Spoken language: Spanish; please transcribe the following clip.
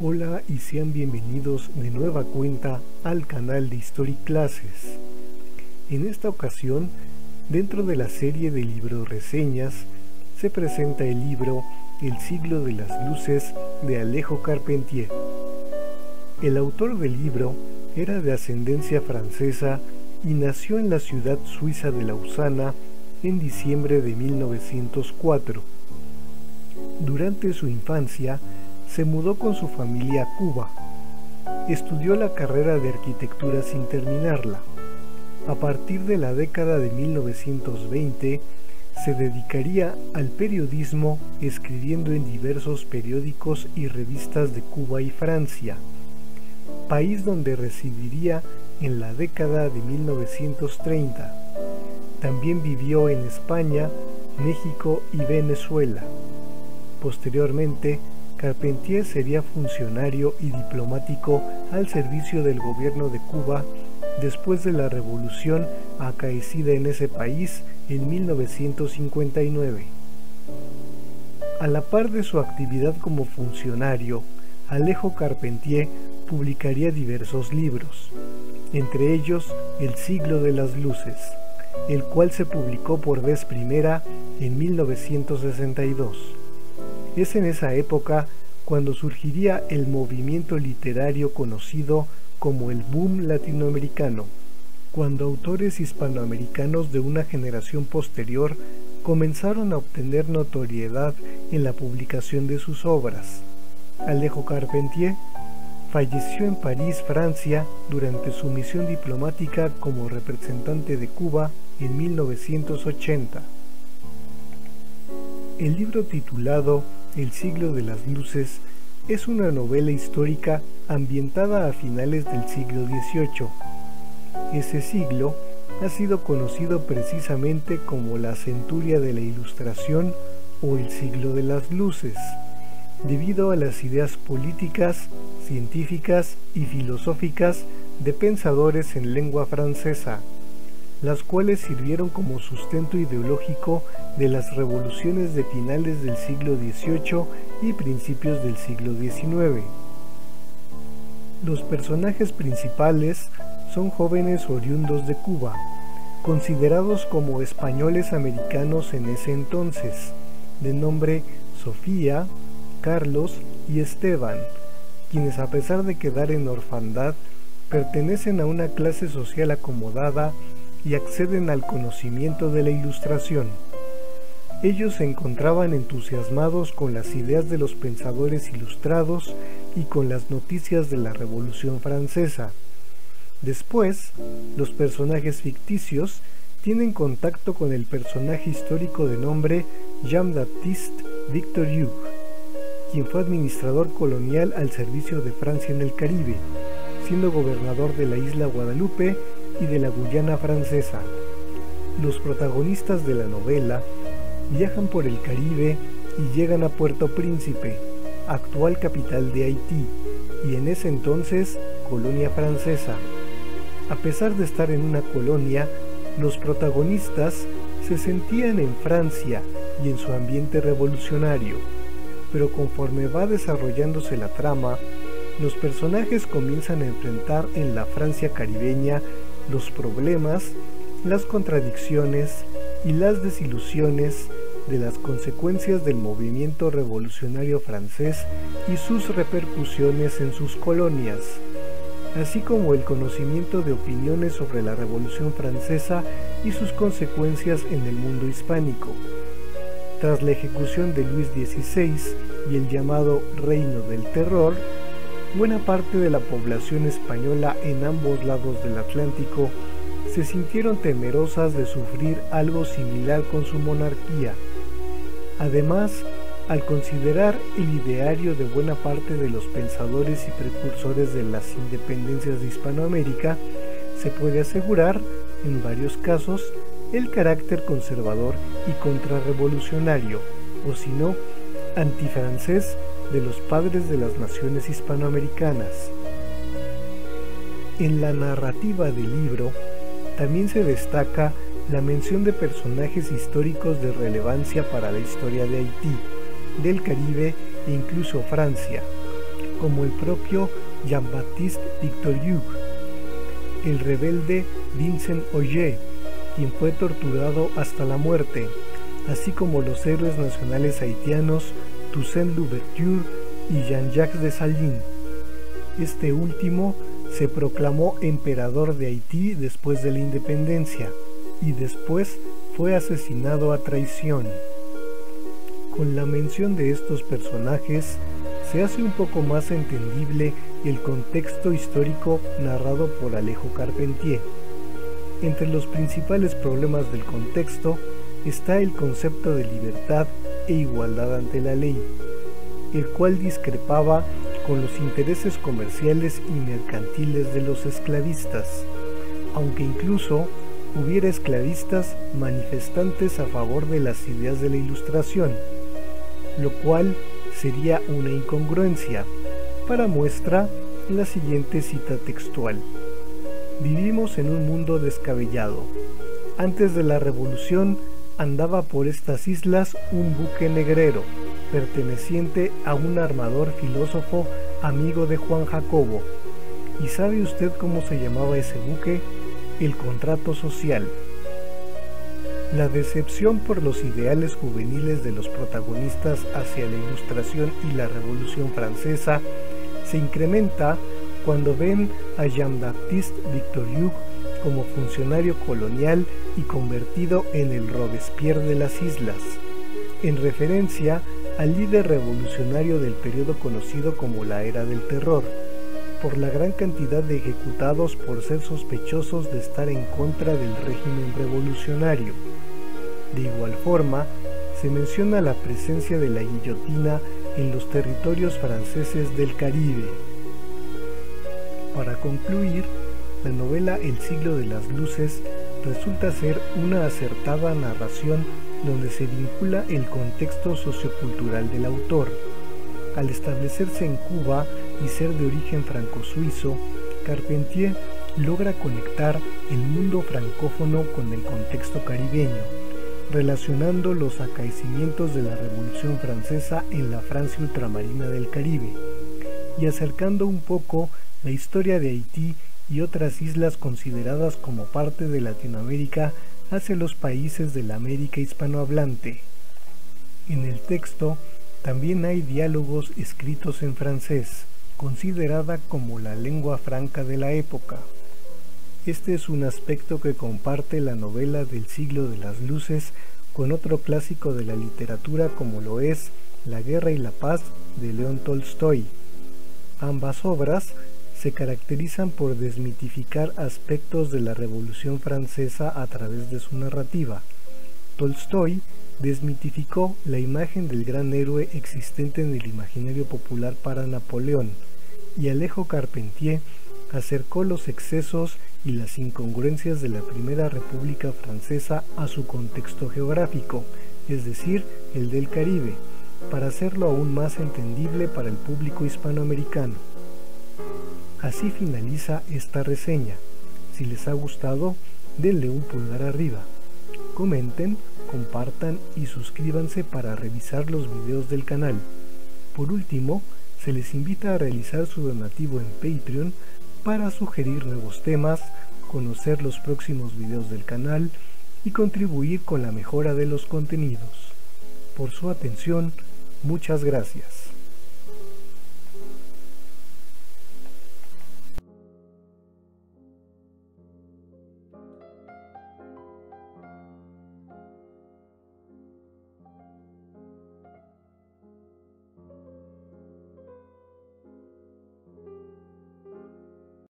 Hola y sean bienvenidos de nueva cuenta al canal de History Classes. En esta ocasión, dentro de la serie de libro reseñas, se presenta el libro El siglo de las luces de Alejo Carpentier. El autor del libro era de ascendencia francesa y nació en la ciudad suiza de Lausana en diciembre de 1904. Durante su infancia, se mudó con su familia a Cuba. Estudió la carrera de arquitectura sin terminarla. A partir de la década de 1920, se dedicaría al periodismo escribiendo en diversos periódicos y revistas de Cuba y Francia, país donde residiría en la década de 1930. También vivió en España, México y Venezuela. Posteriormente, Carpentier sería funcionario y diplomático al servicio del gobierno de Cuba después de la revolución acaecida en ese país en 1959. A la par de su actividad como funcionario, Alejo Carpentier publicaría diversos libros, entre ellos El siglo de las luces, el cual se publicó por vez primera en 1962. Es en esa época cuando surgiría el movimiento literario conocido como el boom latinoamericano, cuando autores hispanoamericanos de una generación posterior comenzaron a obtener notoriedad en la publicación de sus obras. Alejo Carpentier falleció en París, Francia, durante su misión diplomática como representante de Cuba en 1980. El libro titulado el siglo de las luces es una novela histórica ambientada a finales del siglo XVIII. Ese siglo ha sido conocido precisamente como la centuria de la Ilustración o el siglo de las luces, debido a las ideas políticas, científicas y filosóficas de pensadores en lengua francesa las cuales sirvieron como sustento ideológico de las revoluciones de finales del siglo XVIII y principios del siglo XIX. Los personajes principales son jóvenes oriundos de Cuba, considerados como españoles americanos en ese entonces, de nombre Sofía, Carlos y Esteban, quienes a pesar de quedar en orfandad, pertenecen a una clase social acomodada y acceden al conocimiento de la ilustración. Ellos se encontraban entusiasmados con las ideas de los pensadores ilustrados y con las noticias de la Revolución Francesa. Después, los personajes ficticios tienen contacto con el personaje histórico de nombre Jean-Baptiste Victor Hugues, quien fue administrador colonial al servicio de Francia en el Caribe, siendo gobernador de la isla Guadalupe y de la Guyana francesa. Los protagonistas de la novela viajan por el Caribe y llegan a Puerto Príncipe, actual capital de Haití, y en ese entonces colonia francesa. A pesar de estar en una colonia, los protagonistas se sentían en Francia y en su ambiente revolucionario, pero conforme va desarrollándose la trama, los personajes comienzan a enfrentar en la Francia caribeña los problemas, las contradicciones y las desilusiones de las consecuencias del movimiento revolucionario francés y sus repercusiones en sus colonias, así como el conocimiento de opiniones sobre la Revolución Francesa y sus consecuencias en el mundo hispánico. Tras la ejecución de Luis XVI y el llamado Reino del Terror, buena parte de la población española en ambos lados del Atlántico se sintieron temerosas de sufrir algo similar con su monarquía. Además, al considerar el ideario de buena parte de los pensadores y precursores de las independencias de Hispanoamérica, se puede asegurar, en varios casos, el carácter conservador y contrarrevolucionario, o si no, antifrancés de los padres de las naciones hispanoamericanas. En la narrativa del libro también se destaca la mención de personajes históricos de relevancia para la historia de Haití, del Caribe e incluso Francia, como el propio Jean-Baptiste Victor Hugo, el rebelde Vincent Oyer, quien fue torturado hasta la muerte, así como los héroes nacionales haitianos Toussaint Louverture y Jean-Jacques de Salin. Este último se proclamó emperador de Haití después de la independencia y después fue asesinado a traición. Con la mención de estos personajes, se hace un poco más entendible el contexto histórico narrado por Alejo Carpentier. Entre los principales problemas del contexto está el concepto de libertad e igualdad ante la ley, el cual discrepaba con los intereses comerciales y mercantiles de los esclavistas, aunque incluso hubiera esclavistas manifestantes a favor de las ideas de la Ilustración, lo cual sería una incongruencia. Para muestra, la siguiente cita textual. Vivimos en un mundo descabellado. Antes de la revolución andaba por estas islas un buque negrero, perteneciente a un armador filósofo amigo de Juan Jacobo. ¿Y sabe usted cómo se llamaba ese buque? El contrato social. La decepción por los ideales juveniles de los protagonistas hacia la Ilustración y la Revolución Francesa se incrementa cuando ven a Jean-Baptiste Victor Hugo como funcionario colonial y convertido en el Robespierre de las islas, en referencia al líder revolucionario del periodo conocido como la Era del Terror, por la gran cantidad de ejecutados por ser sospechosos de estar en contra del régimen revolucionario. De igual forma, se menciona la presencia de la guillotina en los territorios franceses del Caribe. Para concluir, la novela El siglo de las luces resulta ser una acertada narración donde se vincula el contexto sociocultural del autor. Al establecerse en Cuba y ser de origen franco-suizo, Carpentier logra conectar el mundo francófono con el contexto caribeño, relacionando los acaecimientos de la Revolución Francesa en la Francia ultramarina del Caribe y acercando un poco la historia de Haití y otras islas consideradas como parte de Latinoamérica hacia los países de la América hispanohablante. En el texto también hay diálogos escritos en francés, considerada como la lengua franca de la época. Este es un aspecto que comparte la novela del siglo de las luces con otro clásico de la literatura como lo es La guerra y la paz de León Tolstoy. Ambas obras se caracterizan por desmitificar aspectos de la Revolución Francesa a través de su narrativa. Tolstoy desmitificó la imagen del gran héroe existente en el imaginario popular para Napoleón, y Alejo Carpentier acercó los excesos y las incongruencias de la Primera República Francesa a su contexto geográfico, es decir, el del Caribe, para hacerlo aún más entendible para el público hispanoamericano. Así finaliza esta reseña. Si les ha gustado, denle un pulgar arriba. Comenten, compartan y suscríbanse para revisar los videos del canal. Por último, se les invita a realizar su donativo en Patreon para sugerir nuevos temas, conocer los próximos videos del canal y contribuir con la mejora de los contenidos. Por su atención, muchas gracias.